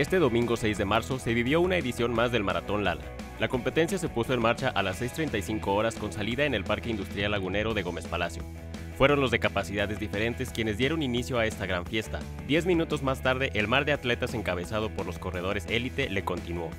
Este domingo 6 de marzo se vivió una edición más del Maratón Lala. La competencia se puso en marcha a las 6.35 horas con salida en el Parque Industrial Lagunero de Gómez Palacio. Fueron los de capacidades diferentes quienes dieron inicio a esta gran fiesta. Diez minutos más tarde, el mar de atletas encabezado por los corredores élite le continuó.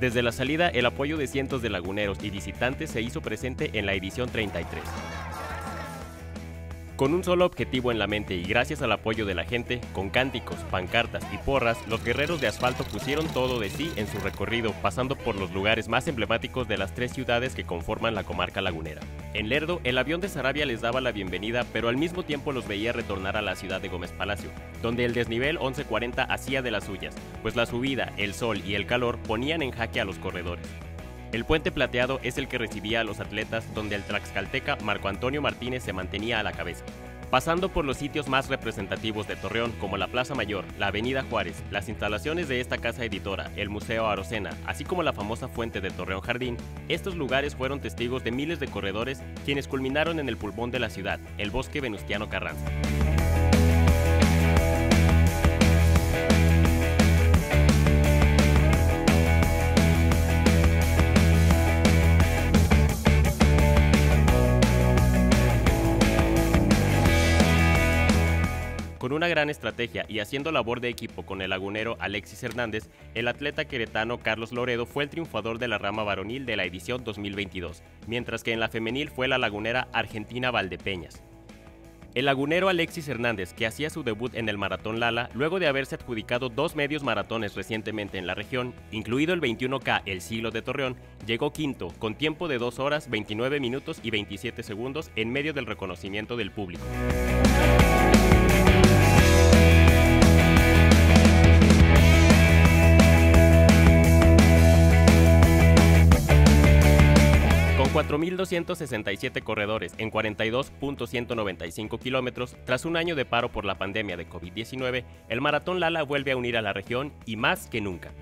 Desde la salida, el apoyo de cientos de laguneros y visitantes se hizo presente en la edición 33. Con un solo objetivo en la mente y gracias al apoyo de la gente, con cánticos, pancartas y porras, los guerreros de asfalto pusieron todo de sí en su recorrido, pasando por los lugares más emblemáticos de las tres ciudades que conforman la comarca lagunera. En Lerdo, el avión de Sarabia les daba la bienvenida, pero al mismo tiempo los veía retornar a la ciudad de Gómez Palacio, donde el desnivel 1140 hacía de las suyas, pues la subida, el sol y el calor ponían en jaque a los corredores. El puente plateado es el que recibía a los atletas donde el Tlaxcalteca Marco Antonio Martínez se mantenía a la cabeza. Pasando por los sitios más representativos de Torreón como la Plaza Mayor, la Avenida Juárez, las instalaciones de esta casa editora, el Museo Arocena, así como la famosa fuente de Torreón Jardín, estos lugares fueron testigos de miles de corredores quienes culminaron en el pulmón de la ciudad, el bosque Venustiano Carranza. Con una gran estrategia y haciendo labor de equipo con el lagunero Alexis Hernández, el atleta queretano Carlos Loredo fue el triunfador de la rama varonil de la edición 2022, mientras que en la femenil fue la lagunera Argentina Valdepeñas. El lagunero Alexis Hernández, que hacía su debut en el Maratón Lala, luego de haberse adjudicado dos medios maratones recientemente en la región, incluido el 21K El Siglo de Torreón, llegó quinto, con tiempo de 2 horas 29 minutos y 27 segundos en medio del reconocimiento del público. 4.267 corredores en 42.195 kilómetros, tras un año de paro por la pandemia de COVID-19, el Maratón Lala vuelve a unir a la región y más que nunca.